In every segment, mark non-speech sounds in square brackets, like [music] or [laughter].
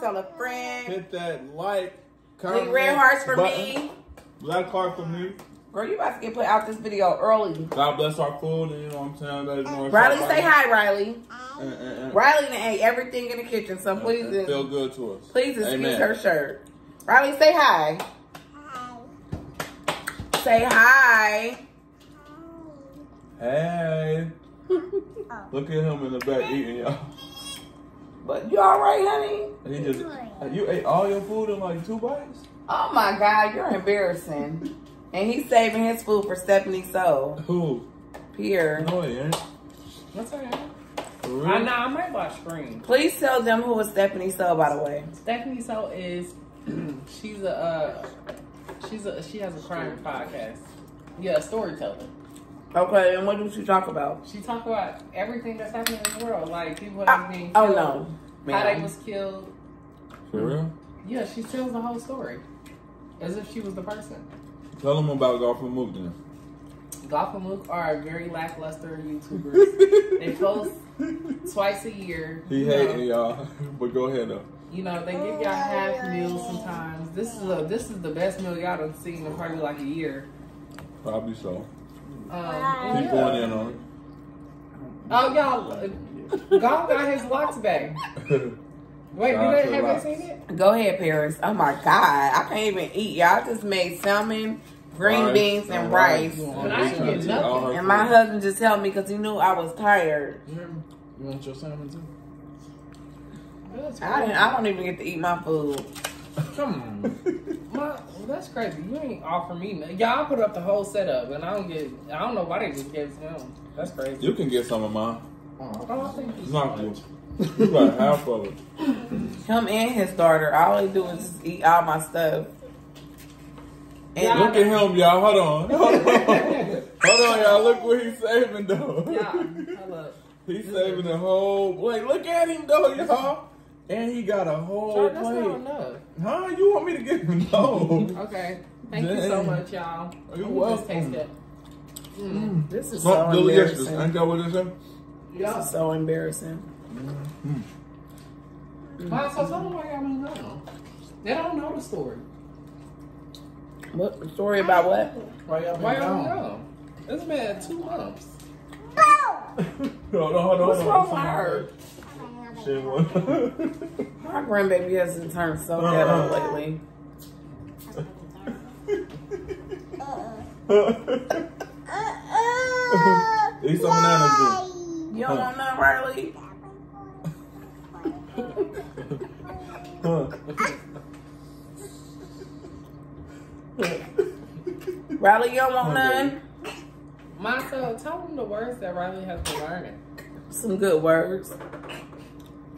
tell a friend. Hit that like, Leave comment, red hearts for button. me. Black heart for me. Girl, you about to get put out this video early. God bless our food, and you know what I'm saying? Know Riley, say hi, Riley. And, and, and, Riley ate everything in the kitchen, so please, and feel good to us. please excuse Amen. her shirt. Riley, say hi. Say hi. Hey. [laughs] Look at him in the back eating, y'all. But you all right, honey? He just, you ate all your food in like two bites? Oh my God, you're embarrassing. And he's saving his food for Stephanie Soo. Who? Pierre. No, he ain't. What's her name? For? I know, I might watch Scream. Please tell them who is Stephanie Soo, by the way. Stephanie Soo is, [clears throat] she's a, uh, she's a, she has a crime podcast. Yeah, a storyteller. Okay, and what did she talk about? She talk about everything that's happening in the world, like people that are being oh killed, no. how they was killed. For real? Yeah, she tells the whole story, as if she was the person. Tell them about Golf and Mook then. Golf and Mook are very lackluster YouTubers. [laughs] they post twice a year. He hating y'all, [laughs] but go ahead though. You know, they give y'all oh, half meals sometimes. This is a this is the best meal y'all done seen in probably like a year. Probably so. Um, and Keep yeah. going in on Oh y'all, Golf got his locks back. [laughs] Wait, Shout did to have Locks. seen it? Go ahead, Paris. Oh my God. I can't even eat. Y'all just made salmon, green Rice, beans, and and rice. rice. But I ain't get nothing. And my husband just helped me because he knew I was tired. You hear me? You want your salmon too? That's I didn't. I don't even get to eat my food. [laughs] Come on. My, well, that's crazy. You ain't offer me. nothing. Y'all put up the whole setup, and I don't get. I don't know why they just gave it to him. That's crazy. You can get some of mine. Oh, I think It's not you. You got half of it. Him and his daughter. All they do is just eat all my stuff. And Look at him, y'all. Hold on. [laughs] Hold on. Hold on, y'all. Look what he's saving, though. Yeah, hold up. He's saving the whole Wait, Look at him, though, y'all. And he got a whole Charles, that's not plate. enough. Huh? You want me to give him? [laughs] No. Okay. Thank you so much, y'all. You're welcome. Just taste that. Mm. mm. this is Smoke so delicious. embarrassing. Ain't that what it is? This is so embarrassing. Mm-hmm. Mm. Wow, so tell them why y'all moved on. They don't know the story. What the story about what? Why y'all been Why y'all gone? know? It's been two months. [laughs] Hold on, hold on, What's hold wrong with her? Shit, what? My grandbaby hasn't turned so Uh-uh. ghetto lately. Uh-uh. Eat some bananas, then. You don't want none, Riley? Riley, you don't want none? Montel, tell them the words that Riley has been learning. Some good words.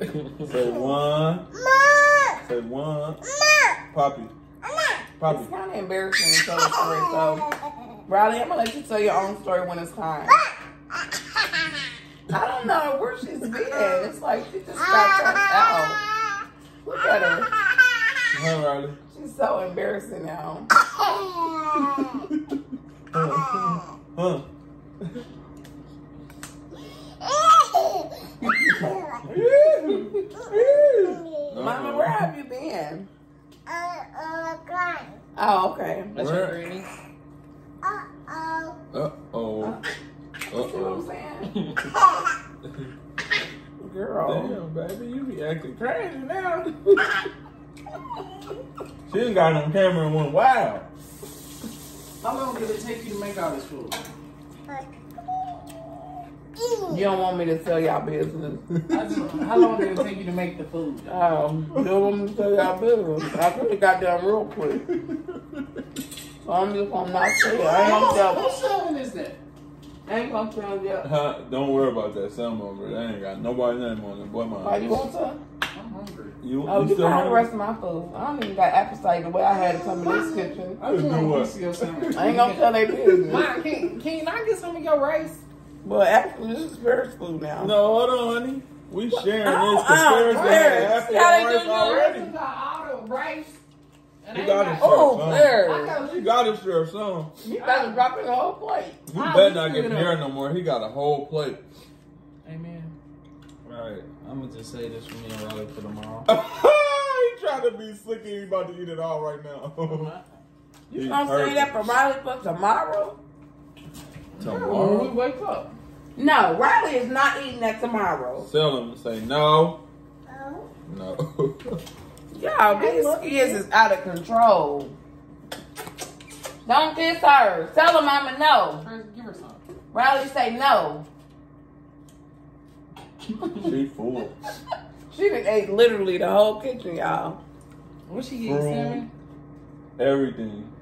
Say one. Say one. Poppy. Poppy. It's kind of embarrassing to tell the story, so. Riley, I'm gonna let you tell your own story when it's time. I don't know where she's been. It's like she just got turned out. Look at her. Huh, Riley? She's so embarrassing now. Huh? [laughs] Mama, where have you been? Uh, uh, granny. Oh, okay. That's Where? your granny. Uh oh. Uh See what I'm oh. saying? [laughs] Girl. Damn, baby, you be acting crazy now. [laughs] she done got on camera and went wild. How long did it take you to make all this food? You don't want me to tell y'all business. Just, how long did it take you to make the food? Um, you don't want me to tell y'all business. I could have got done real quick. So I'm just gonna not say it. I ain't gonna tell. What salmon is that? I ain't gonna tell you. Huh, Don't worry about that salmon over there. They ain't got nobody's name on it. Boy, Why mine. you want some? I'm hungry. You, Oh, you you still can have the rest of my food. I don't even got appetite the way I had to come in this kitchen. I just Do what? a piece of your salmon. I ain't gonna tell they business. Mom, can, can you not get some of your rice? But actually, this is Paris food now. No, hold on, honey. We sharing Oh, this because oh, Paris got Paris. half the How they do yours? already. I got all the rice. And You got it, got- Oh, Son. Paris. Got You got to share some. You better drop in the whole plate. You Ah, better not get good near up. no more. He got a whole plate. Amen. Right. I'm gonna just say this for me and Riley for tomorrow. [laughs] he trying to be slick and he about to eat it all right now. [laughs] You He gonna say that for Riley for tomorrow? When we wake up. No, Riley is not eating that tomorrow. Tell him say no. No. [laughs] Y'all, these kids is out of control. Don't kiss her. Tell her mama no. Give her some. Riley say no. she full. [laughs] She done ate literally the whole kitchen, y'all. What she eat, Bro. Sammy? Everything.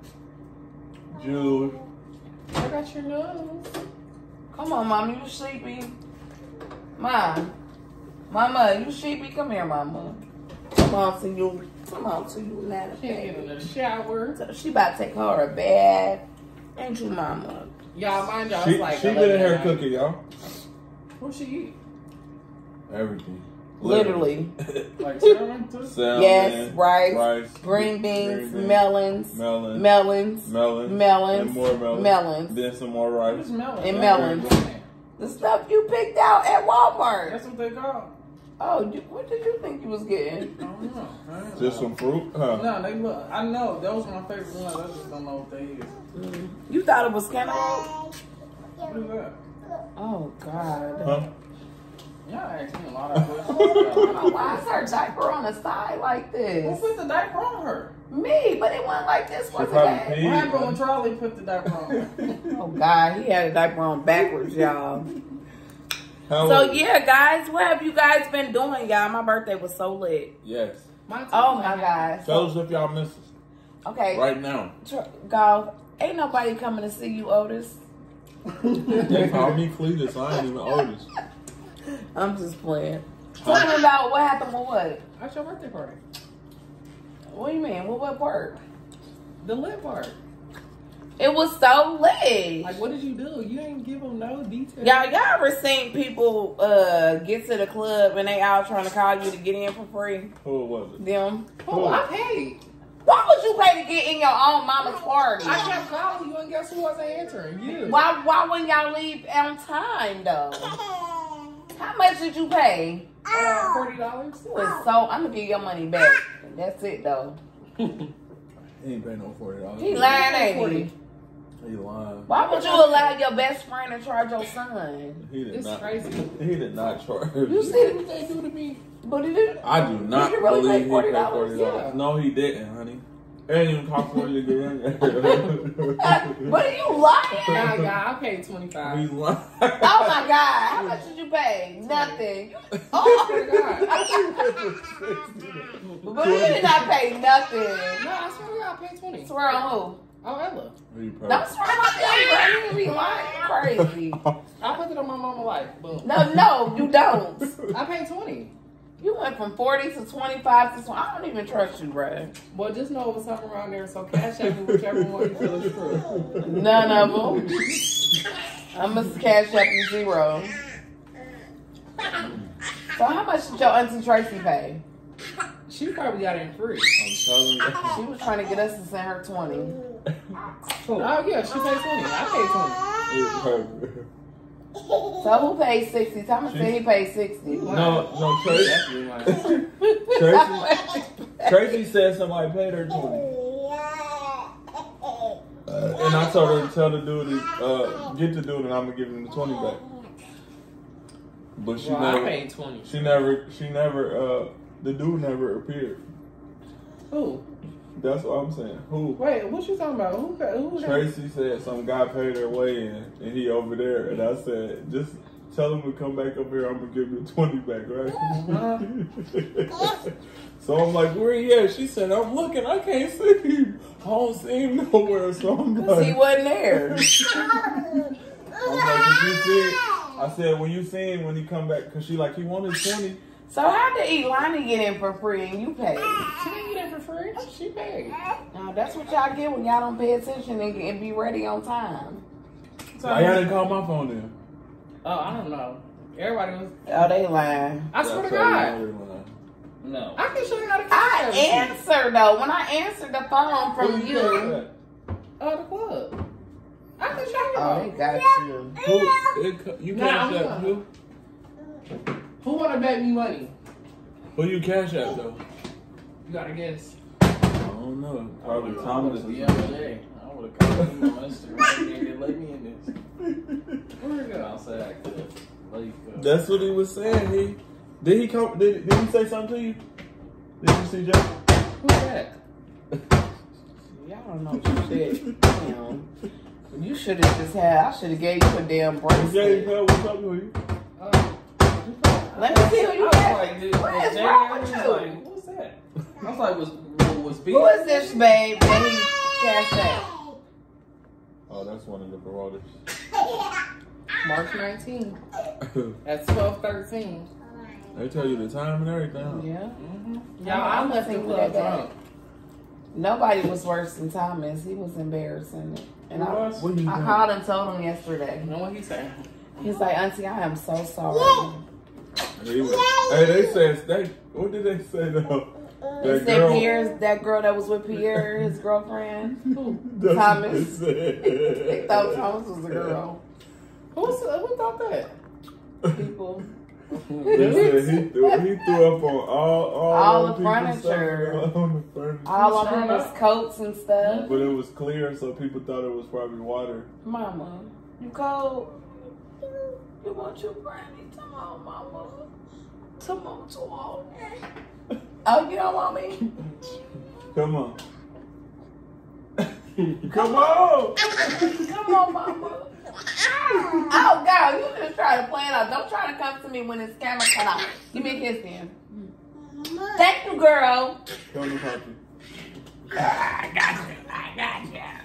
Juice. I got your nose. Come on, mama, you sleepy? Mom. Mama, you sleepy? Come here, mama. Come on to you. Come on to you now. She ain't getting in the shower. So she about to take her a bath. Ain't you, mama? Y'all, mind y'all, She, like she been 11 in here at cooking, y'all. What she eat? Everything. Literally. Like salmon too? Salmon, Yes, rice, rice, Green beans, green melons, melon, melons, melon, melons, and more melon, melons. then some more rice. What's melon? And melons. The stuff you picked out at Walmart. That's what they call. Oh, you, what did you think you was getting? I don't know. I don't Just know. some fruit, huh? No, they look. I know those are my favorite ones. I just don't know what they is. Mm. You thought it was cantaloupe? What is that? Oh God. Huh? Y'all ask me a lot of questions. [laughs] Mama, Why is her diaper on the side like this? Who this? put the diaper on her? Me, but it wasn't like this, was probably it? peed. What happened when Charlie put the diaper on her? [laughs] Oh God, he had a diaper on backwards, y'all. So yeah, guys, what have you guys been doing, y'all? My birthday was so lit. Yes. My Oh my that. God. Tell us if y'all miss us Okay, right now. Tr- golf. Ain't nobody coming to see you, Otis. They call me Cletus. I ain't even Otis. [laughs] I'm just playing. Tell me about what happened with what? At your birthday party. What do you mean? What what part? The lit part. It was so lit. Like, what did you do? You didn't give them no details. Y'all, y'all ever seen people uh get to the club and they out trying to call you to get in for free? Who was it? Them. Who? Oh, I paid. Why would you pay to get in your own mama's party? I kept calling you, and guess who wasn't answering? You. Why why wouldn't y'all leave on time though? [laughs] How much did you pay? Uh, Forty dollars. It was so I'm gonna give your money back. That's it though. [laughs] He ain't paying no forty dollars. He lying, ain't he? He lying. Why would you allow your best friend to charge your son? He did It's not. crazy. [laughs] He did not charge. You see What they do to me? But he did. I do not Did really believe he paid forty dollars. Yeah. No, he didn't, honey. It ain't even cost forty to get in there. [laughs] Uh, but are you Nah, lying? Oh, yeah, I paid twenty five. He's lying. Oh my god! How much did you pay? Nothing. Oh, oh, my God. [laughs] but he did not pay nothing. No, I swear to God, I paid twenty. Swear on who? Oh, Ella. He Don't probably- swear on them, bro. You be lying. You crazy. I put it on my mama life. Boom. No, no, you don't. I paid twenty. You went from 40 to 25 to 20. I don't even trust you, bro. Well, just know it was something around there, so cash out me whichever one you feel is true. None of them. I'm going to cash up you zero. So how much did your Auntie Tracy pay? She probably got it free. I'm telling you. She was trying to get us to send her 20. Oh yeah, she paid twenty. I paid her. So who paid 60? Thomas said he paid 60. No, no, Tracy. twenty. Definitely lying. Tracy, Tracy said somebody paid her twenty, uh, and I told her to tell the dude to uh, get the dude, and I'm gonna give him the twenty back. But she Well, I never, paid twenty. she never, she never, uh, the dude never appeared. Who? That's what I'm saying. Who? Wait, what you talking about? Who? Who? Tracy said some guy paid her way in, and he over there, and I said, just tell him to come back up here. I'm gonna give you twenty back, right? [laughs] so I'm like, where he at? She said, I'm looking. I can't see him. I don't see him nowhere. So I'm Because he wasn't there. [laughs] I'm like, did you see? I said, when you see him when he come back, cause she like he wanted twenty. So how did Elani get in for free and you paid? She didn't get it for free. She paid. Now that's what y'all get when y'all don't pay attention and, and be ready on time. So, Why y'all didn't call my phone then? oh, I don't know. Everybody was. Oh, they lying. I swear to God. how you know they're No. I can show you how to I cash out. answer though. When I answer the phone from lying. Who you, Oh, the club. I can show you. oh, they got you. Who? It, you can't I'm who? Who want to bet me money? Who you cash out though? You gotta guess. I don't know. Probably Thomas. The other day, I would have called him on Instagram and they let me in this. [laughs] Where is And it? I'll say I could. Like, uh, That's what he was saying. He did he come? Did, did he say something to you? Did you see Jay? Who's that? Y'all don't know what you said. Damn. You should have just had. I should have gave you a damn Jay, bracelet. Phil, what's up with you? Let me see who you I was like, dude, What is wrong with was you? like, what's that? I was like, was was B? Who is this babe that he cashed out? Oh, that's one of the marauders. [laughs] March 19th at 12:13. they tell you the time and everything. Yeah. Mm-hmm. Y'all, I I must left the that drunk. Nobody was worse than Thomas. He was embarrassing. And Who I, was? What I called and told him yesterday. You know what he said? He's like, Auntie, I am so sorry. He was- hey, they said they. What did they say though? They That said girl. Pierre's that girl that was with Pierre, his girlfriend. [laughs] Thomas. They They thought Thomas was a girl. Who, was, who thought that? People. They said he threw, he threw up on all all, All the furniture. stuff on the furniture. All on Showing people's up? coats and stuff. but it was clear, so people thought it was probably water. Mama, you cold? Oh, you want your brandy? Come on, Mama. Come on, to all. Oh, you don't want me? Come on. Come on. Come on, Mama. Oh, God, you just try to play it out. Don't try to come to me when this camera cut off. Give me a kiss then. Thank you, girl. Come to Poppy. Ah, I got you. I got you.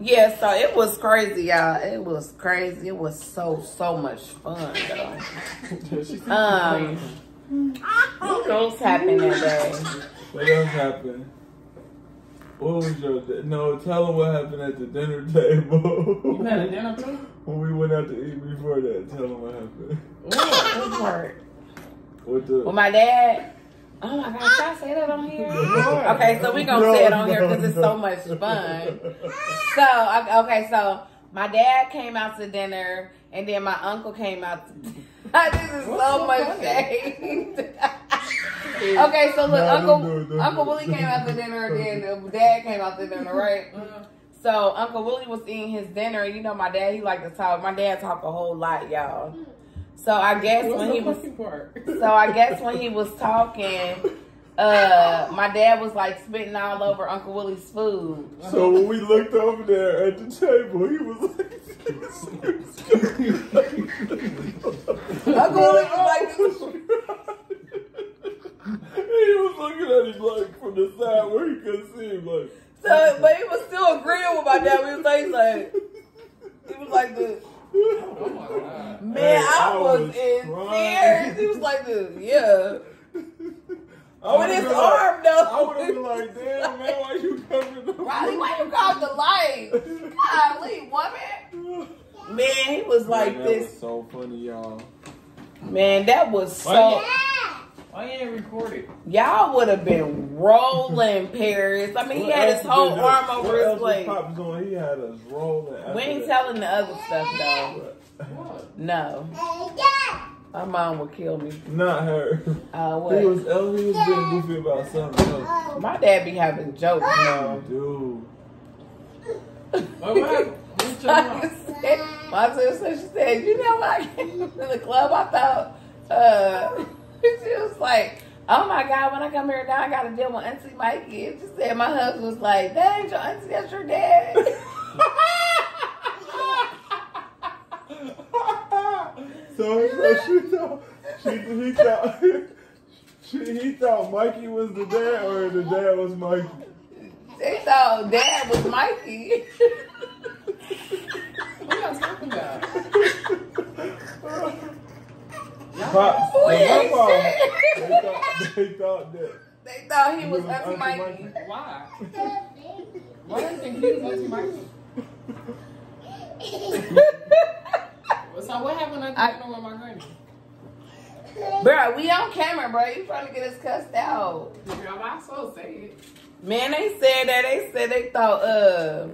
Yeah, so it was crazy, y'all. It was crazy. It was so, so much fun, though. [laughs] Um, what else happened that day? What else happened? What was your no? Tell them what happened at the dinner table. You had a dinner too? [laughs] when we went out to eat before that. Tell them what happened. What part? What the? With my dad. Oh my gosh, should I say that on here? [laughs] Okay, so we gonna say it on here because it's so much fun. So okay, okay, so my dad came out to dinner, and then my uncle came out. To, [laughs] this is What's so so much funny? shade. [laughs] okay, so look, Nah, Uncle don't do it, don't Uncle do. Willie came out to dinner, and then dad came out to dinner, right? Uh, So Uncle Willie was eating his dinner. You know, my dad he liked to talk. My dad talked a whole lot, y'all. So I guess what's when he was part? so I guess when he was talking, uh, my dad was like spitting all over Uncle Willie's food. So when we looked over there at the table, he was like, Uncle Willie was like, he was looking at him like from the side where he couldn't see him, like. so, but he was still agreeing with my dad. He was like, he's like, he was like this. Oh my god. Man, Hey, I, I was, was in crying. tears. He was like this, yeah. I With his arm, like, though. I would have been like, damn, man, why you coming up? Riley, why you called the light? Golly, woman. Man, he was like Man, that this. was so funny, y'all. Man, that was Why so. Why you ain't recorded? Y'all would have been rolling Paris. I mean, he What had his whole did the- arm what over his else was plate. Pops doing? He had us rolling. after We ain't that. telling the other stuff though. What? No, my mom would kill me. Not her. Uh, He was El- he was being goofy about something else. My dad be having jokes, Oh, man. dude. What, what happened? What's My mom? sister my sister, she said, you know, when I came to the club, I thought, uh, [laughs] she was like, oh my God, when I come here now, I got to deal with Auntie Mikey. And she said, my husband was like, that ain't your auntie, that's your dad. [laughs] [laughs] so, so she thought she he thought [laughs] she, he thought Mikey was the dad or the dad was Mikey. they thought dad was Mikey. What are y'all talking about? Pops, We and ain't my mom, they thought, they thought that. They thought he was was Auntie Auntie Mikey. Mikey. Why? Why do you think he was Auntie Mikey? [laughs] So what happened at the I- dinner with my granny? Bro, we on camera, bro. You trying to get us cussed out. Girl, I'm so say it. Man, they said that. They said they thought uh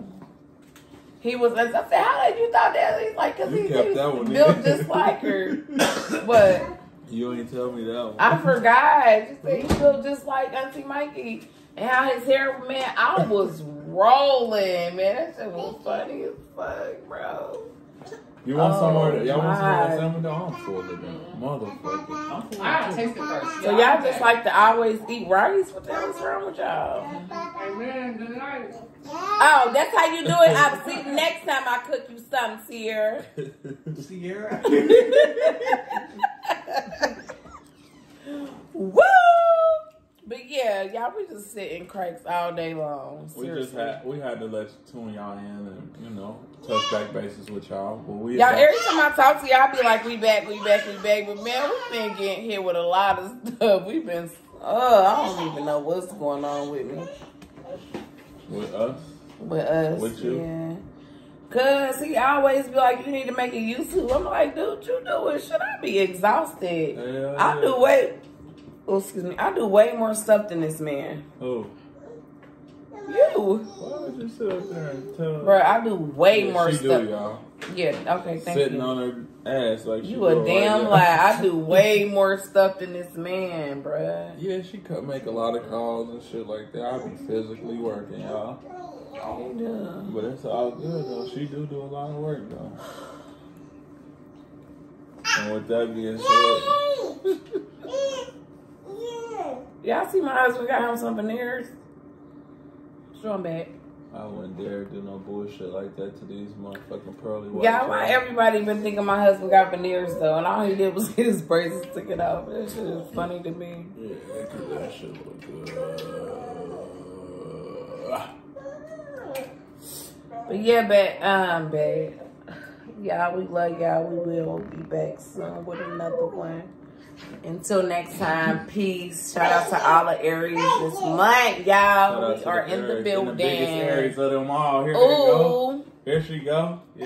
he was. I said, how did you thought that? He's like, cause You he, kept he that one in. just like her. [laughs] but You ain't tell me that one. I forgot. Just said he looked just like Auntie Mikey. And how his hair, man, I was rolling, man. That shit was funny as fuck, bro. You want Oh, somewhere to, y'all want somewhere my. to sandwich? I'm full of them. Motherfucker. I'm full gotta taste it first. So y'all just like to always eat rice? What the hell's wrong with y'all? Hey man, good night. Oh, that's how you do it. I'll see next time I cook you something, Sierra. Sierra. [laughs] Woo! But yeah, y'all we just sitting cracks all day long. We just had we had to let you tune y'all in and you know touch back bases with y'all. But we Y'all, every time I talk to y'all, I be like, we back, we back, we back. But man, we've been getting hit with a lot of stuff. We've been, uh, I don't even know what's going on with me. with us. With us. With you? Yeah. Cause he always be like, you need to make a YouTube. I'm like, dude, you do it. Should I be exhausted? Hell I yeah. do way, oh, excuse me, I do way more stuff than this man. Oh, You. why would you sit up there and tell? Bro, I do way Yeah, more stuff. do, y'all. Yeah, okay, thank Sitting you. on her ass like she You a do right damn lie. I do [laughs] way more stuff than this man, bruh. Yeah, she could make a lot of calls and shit like that. I be physically working, y'all. But it's all good though. She do do a lot of work though. And with that being said, [laughs] Y'all see my husband got him some veneers? Show him back. I wouldn't dare do no bullshit like that to these motherfucking pearly white. Yeah, why everybody been thinking my husband got veneers though, and all he did was [laughs] get his braces taken off. That shit is funny to me. Yeah, that shit look good. But yeah, but um, babe, y'all, we love y'all. We will be back soon with another one. Until next time, peace. Shout out to all the Aries this month, y'all. We are the in the in the biggest building. Aries of them all. Here they go. Here she go. Yeah.